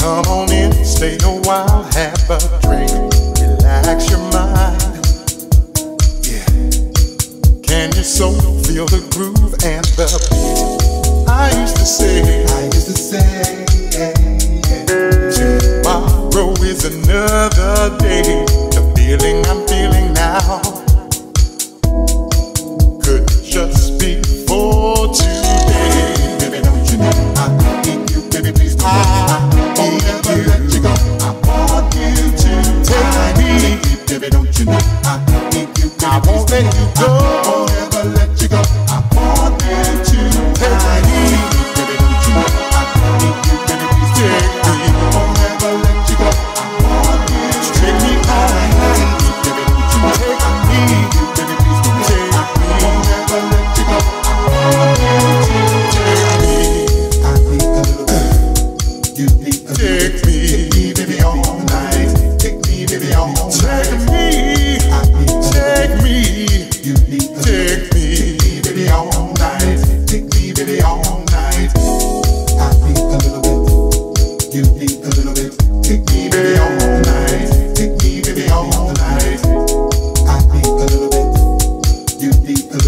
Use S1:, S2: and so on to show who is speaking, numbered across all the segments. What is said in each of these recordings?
S1: Come on in, stay a while, have a drink, relax your mind. Yeah. Can you soul feel the groove and the beat? I used to say, I used to say, tomorrow is another day. The feeling I'm feeling now. baby, don't you know I need you? I won't let you go. I won't ever let you go.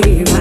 S2: need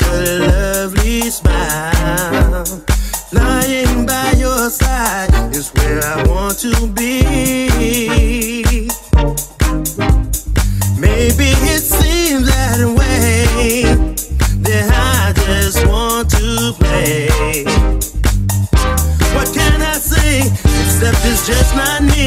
S3: your lovely smile. Lying by your side is where I want to be. Maybe it seems that way, that I just want to play. What can I say except it's just my name?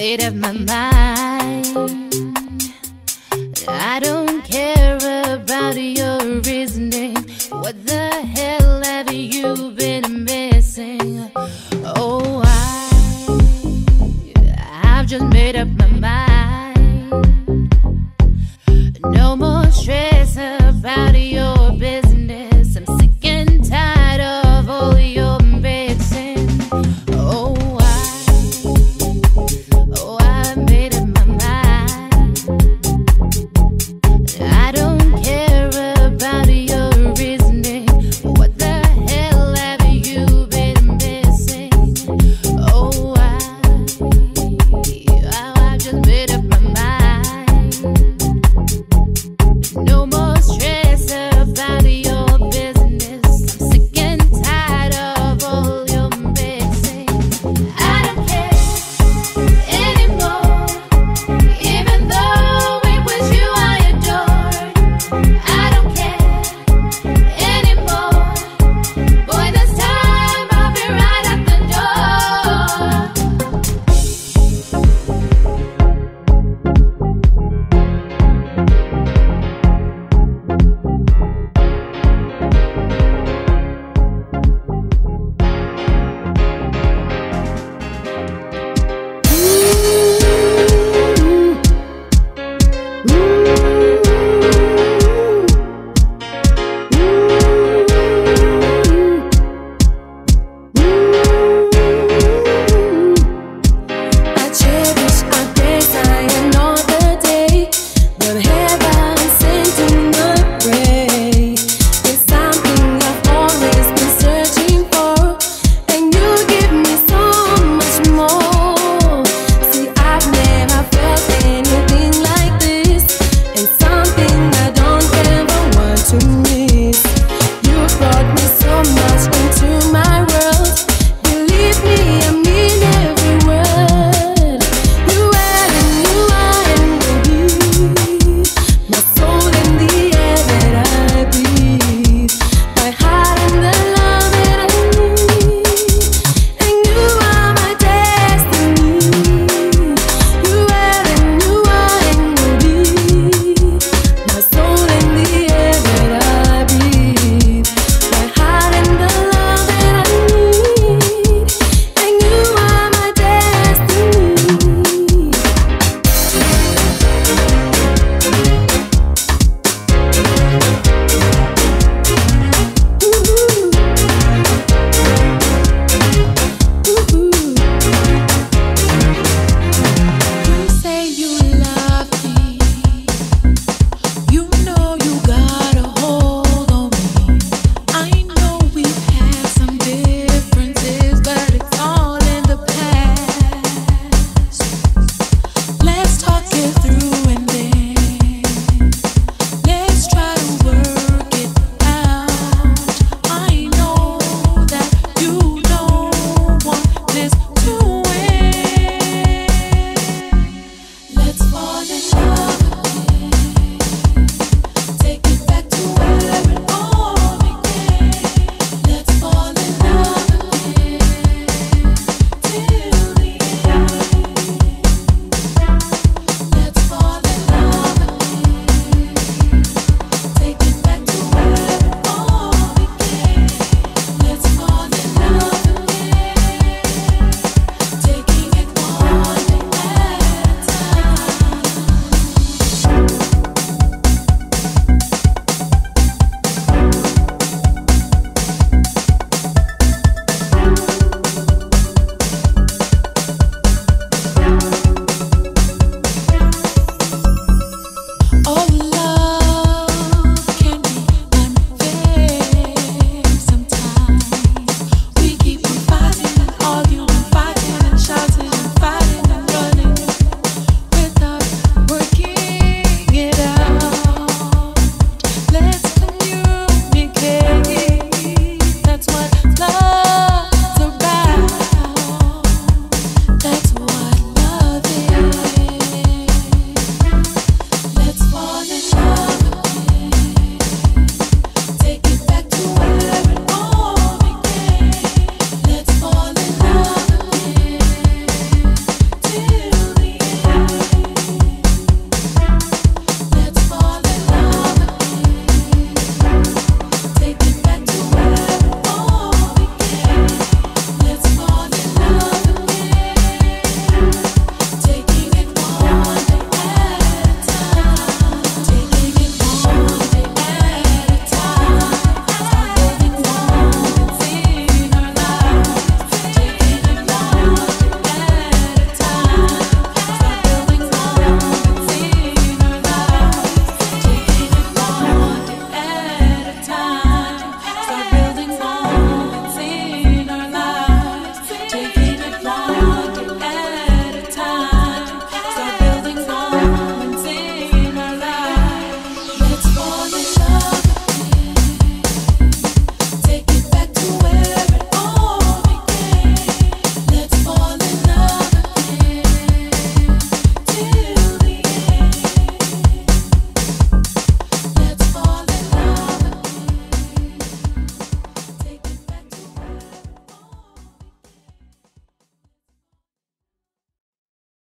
S4: made of my mind. I don't care about your reasoning. What the hell have you been missing? Oh, I, I've just made up my mind.